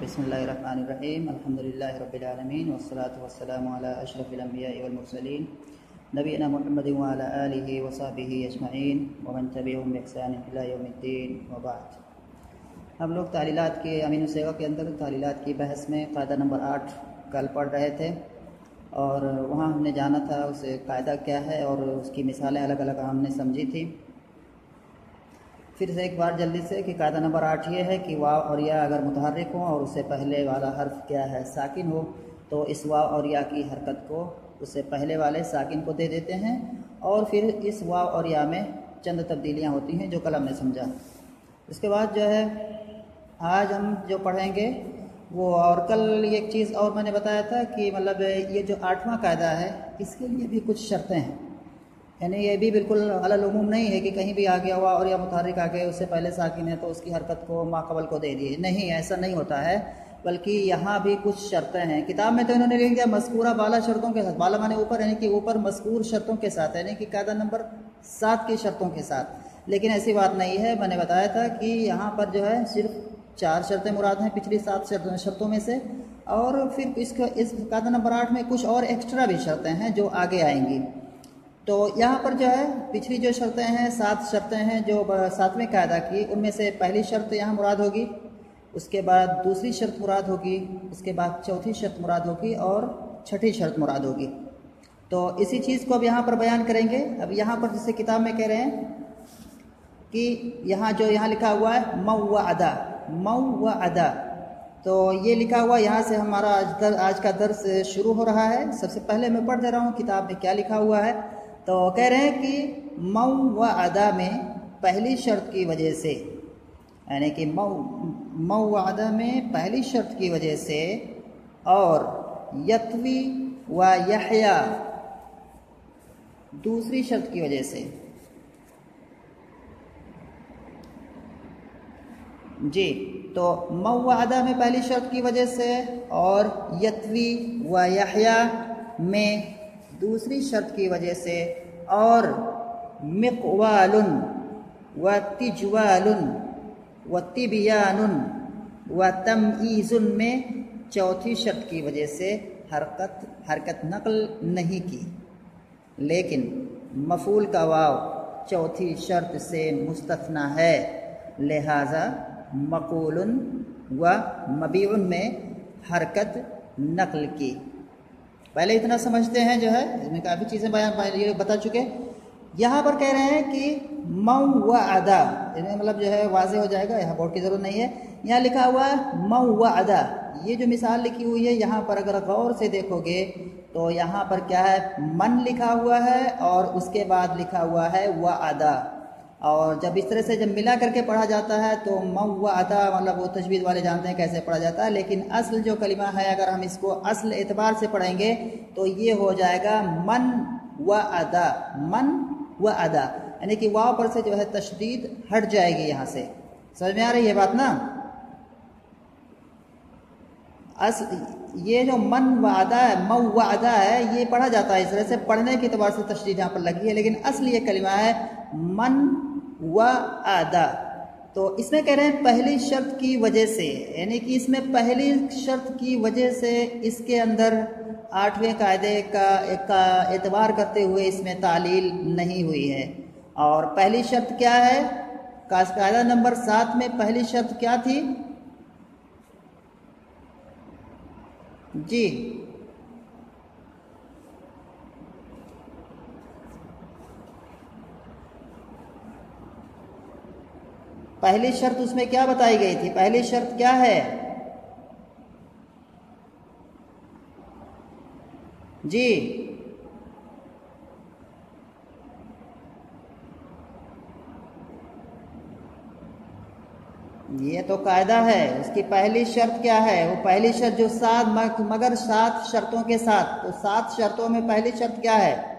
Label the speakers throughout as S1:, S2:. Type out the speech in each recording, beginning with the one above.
S1: बसमीम अलहमदिल्ला रबालमीन वसलाम अशरफ़िलम्बिया वलमरसलिन नबीना महमद वसाबिहि अजमैन वबाद हम लोग तालीलात के, अमीन सेवा के अंदर तालीलात की बहस में कायदा नंबर आठ कल पढ़ रहे थे। और वहाँ हमने जाना था उसे कायदा क्या है और उसकी मिसालें अलग अलग हमने समझी थी। फिर से एक बार जल्दी से कि कायदा नंबर आठ ये है कि वाव और या अगर मुतहरक हो और उससे पहले वाला हर्फ क्या है, साकिन हो तो इस वाव और या की हरकत को उससे पहले वाले साकिन को दे देते हैं और फिर इस वाव और या में चंद तब्दीलियाँ होती हैं जो कल हमने समझा। इसके बाद जो है, आज हम जो पढ़ेंगे, वो और कल एक चीज़ और मैंने बताया था कि मतलब ये जो आठवां कायदा है, इसके लिए भी कुछ शर्तें हैं। यानी ये भी बिल्कुल अलूम नहीं है कि कहीं भी आ गया हुआ और या मुतहरक आ गया, उससे पहले साकिन है तो उसकी हरकत को माकबल को दे दिए। नहीं, ऐसा नहीं होता है, बल्कि यहाँ भी कुछ शर्तें हैं। किताब में तो इन्होंने लिख दिया मस्कूरा बाला शर्तों के साथ, बाला माने ऊपर, यानी कि ऊपर मस्कूर शर्तों के साथ, यानी कि कायदा नंबर सात की शर्तों के साथ। लेकिन ऐसी बात नहीं है, मैंने बताया था कि यहाँ पर जो है सिर्फ़ चार शर्तें मुराद हैं, पिछली सात शर्तों में से, और फिर इसका, इस कायदा नंबर आठ में कुछ और एक्स्ट्रा भी शर्तें हैं जो आगे आएँगी। तो यहाँ पर जो है पिछली जो शर्तें हैं सात शर्तें हैं जो सातवें कायदा की उनमें से पहली शर्त यहाँ मुराद होगी उसके बाद दूसरी शर्त मुराद होगी उसके बाद चौथी शर्त मुराद होगी और छठी शर्त मुराद होगी। तो इसी चीज़ को अब यहाँ पर बयान करेंगे। अब यहाँ पर जैसे किताब में कह रहे हैं कि यहाँ जो यहाँ लिखा हुआ है मऊ व अदा मऊ व अदा। तो ये लिखा हुआ यहाँ से हमारा आज दर, आज का दर्स शुरू हो रहा है। सबसे पहले मैं पढ़ दे रहा हूँ किताब में क्या लिखा हुआ है तो कह रहे हैं कि मऊ व अदा में पहली शर्त की वजह से, यानी कि मऊ मऊ व अदा में पहली शर्त की वजह से, और यत्वी व यहया दूसरी शर्त की वजह से। जी तो मऊ व अदा में पहली शर्त की वजह से, और यत्वी व यहया में दूसरी शर्त की वजह से, और मिकवालुन, व तिजवालुन, व तिबियानुन, व तमीज़ुन में चौथी शर्त की वजह से हरकत हरकत नकल नहीं की। लेकिन मफूल का वाव चौथी शर्त से मुस्तफना है। लिहाजा मकूलन व मबीन में हरकत नकल की। पहले इतना समझते हैं जो है इसमें काफ़ी चीज़ें बयान ये बता चुके। यहाँ पर कह रहे हैं कि मऊ व अदा, इन्हें मतलब जो है वाजे हो जाएगा, यहाँ बोर्ड की ज़रूरत नहीं है। यहाँ लिखा हुआ है, मऊ व अदा। ये जो मिसाल लिखी हुई है, यहाँ पर अगर गौर से देखोगे तो यहाँ पर क्या है? मन लिखा हुआ है और उसके बाद लिखा हुआ है व अदा। और जब इस तरह से जब मिला करके पढ़ा जाता है तो मऊ अता मतलब वो तजवीज़ वाले जानते हैं कैसे पढ़ा जाता है, लेकिन असल जो कलिमा है, अगर हम इसको असल एतबार से पढ़ेंगे तो ये हो जाएगा मन व अदा, मन व अदा, यानी कि वाव पर से जो है तशदीद हट जाएगी यहाँ से। समझ में आ रही है बात ना? अस, ये जो मन व अदा है, मऊ व अदा है, ये पढ़ा जाता है इस तरह से, पढ़ने के अतबार से तशदीद यहाँ पर लगी है, लेकिन असल ये कलिमा है, मन व आदा। तो इसमें कह रहे हैं पहली शर्त की वजह से, यानी कि इसमें पहली शर्त की वजह से इसके अंदर आठवें कायदे का का एतबार करते हुए इसमें तालील नहीं हुई है। और पहली शर्त क्या है? कायदा नंबर सात में पहली शर्त क्या थी? जी। पहली शर्त उसमें क्या बताई गई थी? पहली शर्त क्या है? जी। ये तो कायदा है। उसकी पहली शर्त क्या है? वो पहली शर्त जो सात मगर सात शर्तों के साथ तो सात शर्तों में पहली शर्त क्या है?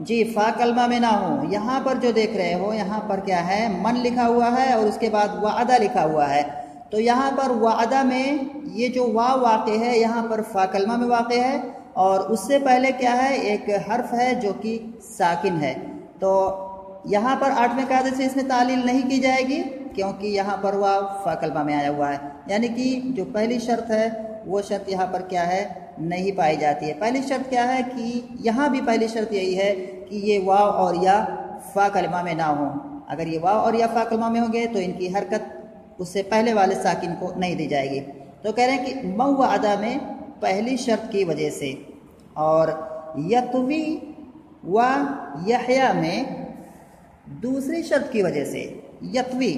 S1: जी, फा कलमा में ना हो। यहाँ पर जो देख रहे हो, यहाँ पर क्या है? मन लिखा हुआ है और उसके बाद वादा लिखा हुआ है। तो यहाँ पर वादा में ये जो वाह वाक़ है, यहाँ पर फा कलमा में वाक़ है और उससे पहले क्या है? एक हर्फ है जो कि साकिन है। तो यहाँ पर आठवें कायदे से इसमें तालील नहीं की जाएगी क्योंकि यहाँ पर वाव फ़ा में आया हुआ है। यानी कि जो पहली शर्त है वो शर्त यहाँ पर क्या है? नहीं पाई जाती है। पहली शर्त क्या है कि यहाँ भी पहली शर्त यही है कि ये वाव और या फ़ा कलमा में ना हो। अगर ये वाव और या फ़ा कलमा में होंगे तो इनकी हरकत उससे पहले वाले साकिन को नहीं दी जाएगी। तो कह रहे हैं कि मऊ अदा में पहली शर्त की वजह से और यतवी व यहया में दूसरी शर्त की वजह से, यतवी।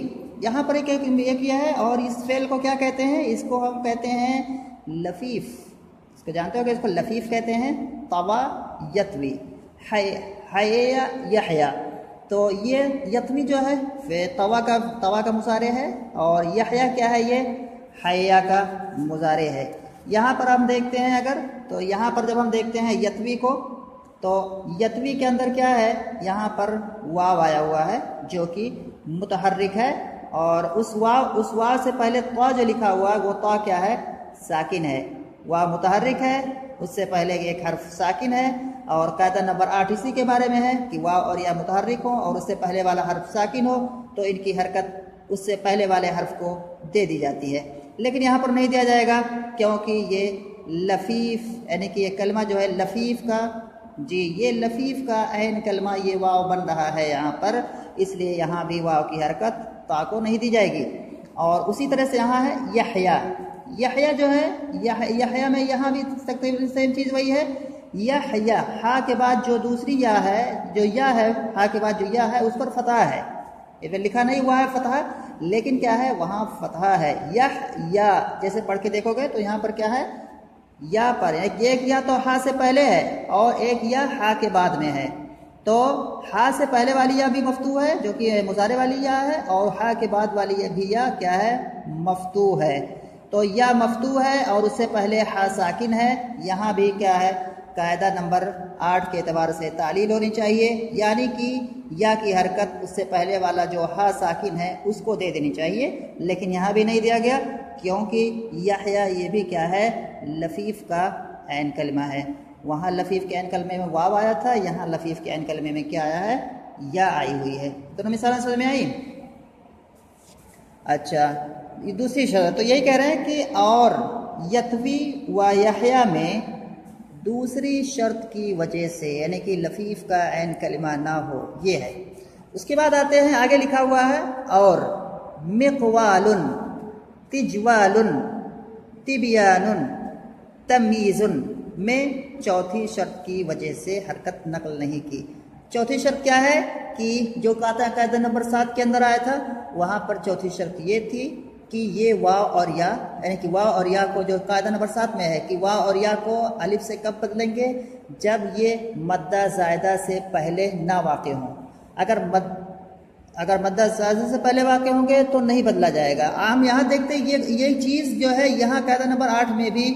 S1: यहाँ पर एक एक किया है और इस फेल को क्या कहते हैं? इसको हम कहते हैं लफीफ। इसको जानते हो कि इसको लफीफ कहते हैं? तवा यतवी। हया यहया। तो ये यतवी जो है वे तवा का तवा का मुजारे है, और यहया क्या है ये? हया का मुजारे है। यहाँ पर हम देखते हैं अगर तो यहाँ पर जब हम देखते हैं यतवी को तो यतवी के अंदर क्या है? यहाँ पर वाव आया हुआ है, जो कि मुतहर्रिक है, और उस वाव उस वाव से पहले तो जो लिखा हुआ है, वो तो क्या है? साकिन है। वाह मुतहर्रिक है। उससे पहले एक हर्फ साकिन है और कायदा नंबर आठ इसी के बारे में है कि वाव और या मुतहर्रिक हो और उससे पहले वाला हर्फ साकिन हो तो इनकी हरकत उससे पहले वाले हर्फ को दे दी जाती है। लेकिन यहाँ पर नहीं दिया जाएगा, क्योंकि ये लफीफ, यानी कि ये कलमा जो है लफीफ का, जी, ये लफीफ का अहन कलमा, ये वाव बन रहा है यहाँ पर। इसलिए यहाँ भी वाव की हरकत ताको नहीं दी जाएगी। और उसी तरह से यहाँ है यहया। यहया जो है, यह, यहया में यहाँ भी तकरीबन सेम चीज़ वही है। यहया, हा के बाद जो दूसरी या है, जो या है, हा के बाद जो या है, उस पर फतह है। इधर लिखा नहीं हुआ है फतह, लेकिन क्या है, वहाँ फतह है। यह या जैसे पढ़ के देखोगे तो यहाँ पर क्या है, या पर एक या तो हा से पहले है, और एक या हा के बाद में है। तो हा से पहले वाली या भी मफतू है, जो कि मुजारे वाली या है, और हा के बाद वाली या भी या क्या है, मफतू है। तो या मफतू है और उससे पहले हा साकिन है। यहाँ भी क्या है? कायदा नंबर आठ के अतबार से तालील होनी चाहिए। यानी कि या की हरकत उससे पहले वाला जो हा साकिन है, उसको दे देनी चाहिए। लेकिन यहाँ भी नहीं दिया गया, क्योंकि यह ये भी क्या है? लफीफ का एन कलमा है। वहाँ लफीफ के एन कलमे में वाव आया था, यहाँ लफीफ के एन कलमे में क्या आया है? या आई हुई है। तो मिसाल समझ में आई? अच्छा दूसरी शर्त तो यही कह रहे हैं कि और यथवी व यहया में दूसरी शर्त की वजह से, यानी कि लफीफ का एन कलिमा ना हो, ये है। उसके बाद आते हैं, आगे लिखा हुआ है, और मिकवालुन, तिजवालुन, तिबियानुन, तमीज़ुन में चौथी शर्त की वजह से हरकत नकल नहीं की। चौथी शर्त क्या है कि जो कायदा नंबर सात के अंदर आया था, वहाँ पर चौथी शर्त ये थी कि ये वाव और या, यानी कि वाव और या को जो कायदा नंबर सात में है, कि वाव और या को अलिफ से कब बदलेंगे जब ये मद्दा जायदा से पहले ना वाक़ हों। अगर मद, अगर मद्दा जायदा से पहले वाक़ होंगे तो नहीं बदला जाएगा। हम यहाँ देखते ये ये चीज़ जो है, यहाँ कायदा नंबर आठ में भी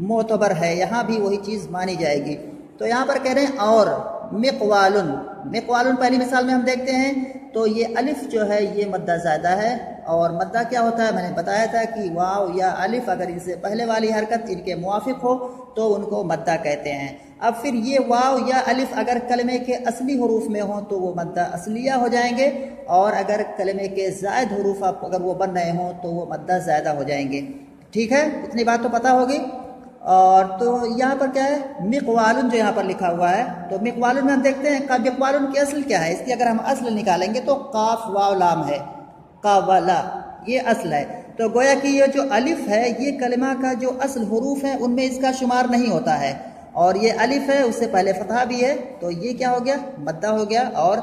S1: मोतबर है, यहाँ भी वही चीज़ मानी जाएगी। तो यहाँ पर कह रहे हैं, और मिकवालन मिकवालन पहली मिसाल में हम देखते हैं तो ये अलिफ जो है, ये मद्दा ज़्यादा है। और मद्दा क्या होता है? मैंने बताया था कि वाव या अलिफ अगर इनसे पहले वाली हरकत इनके मुआफिक हो तो उनको मद्दा कहते हैं। अब फिर ये वाव या अलिफ अगर कलमे के असली हरूफ में हो तो वो मद्दा असलिया हो जाएँगे। और अगर कलमे के जायद हरूफ अगर वो बन रहे हों तो वो मद्दा ज़्यादा हो जाएँगे। ठीक है? इतनी बात तो पता होगी। और तो यहाँ पर क्या है? मिकवालन जो यहाँ पर लिखा हुआ है तो मिकवालन में हम देखते हैं का मिकवालन की असल क्या है? इसकी अगर हम असल निकालेंगे तो काफ, वाव, लाम है। कावला, ये असल है। तो गोया कि ये जो अलिफ है, ये कलमा का जो असल हरूफ है, उनमें इसका शुमार नहीं होता है। और ये अलिफ है, उससे पहले फतह भी है तो ये क्या हो गया? मद्दा हो गया। और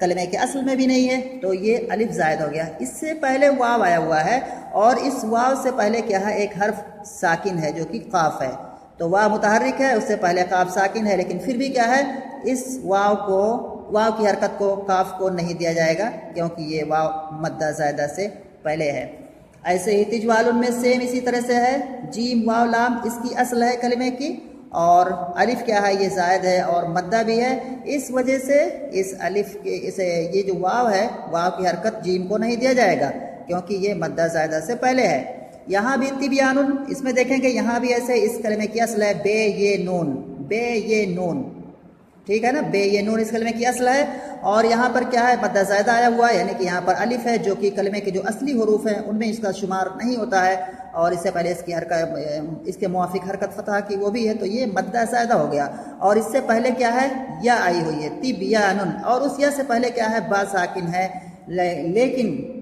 S1: कलमे के असल में भी नहीं है तो ये अलिफ जायद हो गया। इससे पहले वाव आया हुआ है और इस वाव से पहले क्या है, एक हर्फ साकिन है जो कि काफ है। तो वाव मुतहरिक है, उससे पहले काफ साकिन है, लेकिन फिर भी क्या है, इस वाव को, वाव की हरकत को, काफ को नहीं दिया जाएगा, क्योंकि ये वाव मद्दा जायदा से पहले है। ऐसे ही तिजवाल में सेम इसी तरह से है। जीम, वाव, लाम, इसकी असल है कलमे की। और अलिफ क्या है? ये जायद है और मद्दा भी है। इस वजह से इस अलिफ के, इसे, ये जो वाव है, वाव की हरकत जीम को नहीं दिया जाएगा, क्योंकि ये मद्दा जायदा से पहले है। यहाँ भी तिबियान इसमें देखेंगे, यहाँ भी ऐसे इस कलमे की असल है, बे ये नून, बे ये नून। ठीक है ना? बे ये नून इस कलमे की असल है। और यहाँ पर क्या है? मद्दा ज़ायदा आया हुआ है यानी कि यहाँ पर अलिफ है जो कि कलमे के जो असली हरूफ हैं उनमें इसका शुमार नहीं होता है। और इससे पहले इसकी हरकत इसके मुआफिक हरकत फतह की वो भी है तो ये मद्दा ज़ायदा हो गया। और इससे पहले क्या है? या आई हुई है तिब या नुन और उस या से पहले क्या है? बा साकिन है। ले, लेकिन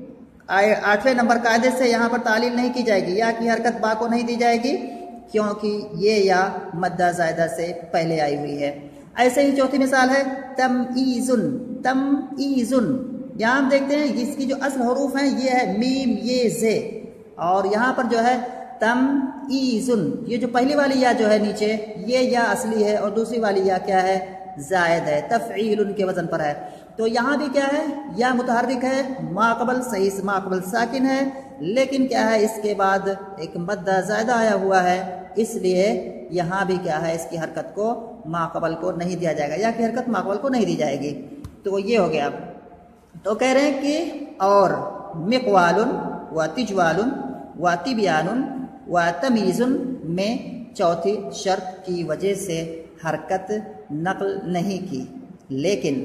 S1: आठवें नंबर कायदे से यहाँ पर तालील नहीं की जाएगी। या की हरकत बा को नहीं दी जाएगी क्योंकि ये या मद्दा ज़ायदा से पहले आई हुई है। ऐसे ही चौथी मिसाल है तम ईजुन तम ईजुन यहाँ हम देखते हैं, इसकी जो असल हरूफ हैं, ये है मीम, ये जे। और यहाँ पर जो है तम ईजुन ये जो पहली वाली या जो है नीचे, ये या असली है, और दूसरी वाली या क्या है, जायद है, तफ़ील उनके वज़न पर है। तो यहाँ भी क्या है, या मुतहरिक है माकबल सही माकबल साकिन है, लेकिन क्या है, इसके बाद एक मद्दा ज़्यादा आया हुआ है इसलिए यहाँ भी क्या है, इसकी हरकत को माकबल को नहीं दिया जाएगा। या की हरकत माकबल को नहीं दी जाएगी। तो ये हो गया। तो कह रहे हैं कि और मिकवाल व तिजवाल व तिबियान व तमीज़ुन में चौथी शर्त की वजह से हरकत नकल नहीं की। लेकिन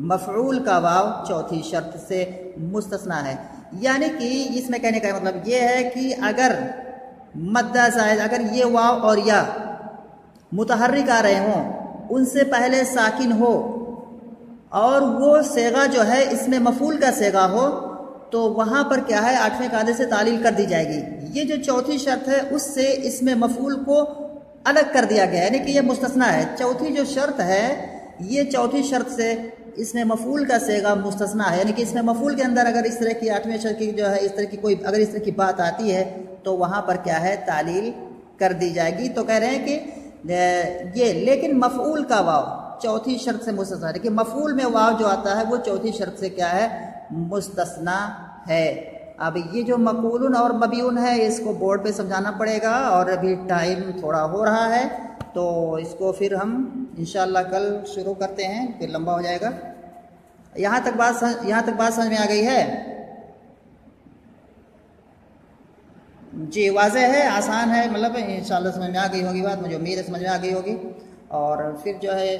S1: मफरूल का वाव चौथी शर्त से मुस्तना है। यानी कि इसमें कहने का मतलब ये है कि अगर मद्दा जायद अगर ये वाव और या मुतहरिक आ रहे हों, उनसे पहले साकिन हो और वो सेगा जो है, इसमें मफूल का सेगा हो तो वहाँ पर क्या है, आठवें कायदे से तालील कर दी जाएगी। ये जो चौथी शर्त है, उससे इसमें मफूल को अलग कर दिया गया यानी कि ये मुस्तना है। चौथी जो शर्त है, ये चौथी शर्त से इसमें मफूल का सेगा मुस्तना है, यानी कि इसमें मफूल के अंदर अगर इस तरह की आठवें शर्त की जो है, इस तरह की कोई, अगर इस तरह की बात आती है तो वहाँ पर क्या है? तालील कर दी जाएगी। तो कह रहे हैं कि ये, लेकिन मफूल का वाव, चौथी शर्त से मुस्तना है मफूल में वाव जो आता है, वो चौथी शर्त से क्या है? मुस्तना है। अब ये जो मकूल और मबीन है, इसको बोर्ड पे समझाना पड़ेगा, और अभी टाइम थोड़ा हो रहा है तो इसको फिर हम इन कल शुरू करते हैं, फिर लंबा हो जाएगा। यहाँ तक बात यहाँ तक बात समझ में आ गई है? जी वाज है, आसान है मतलब इन समझ में आ गई होगी बात, मुझे उम्मीद है समझ में आ गई होगी। और फिर जो है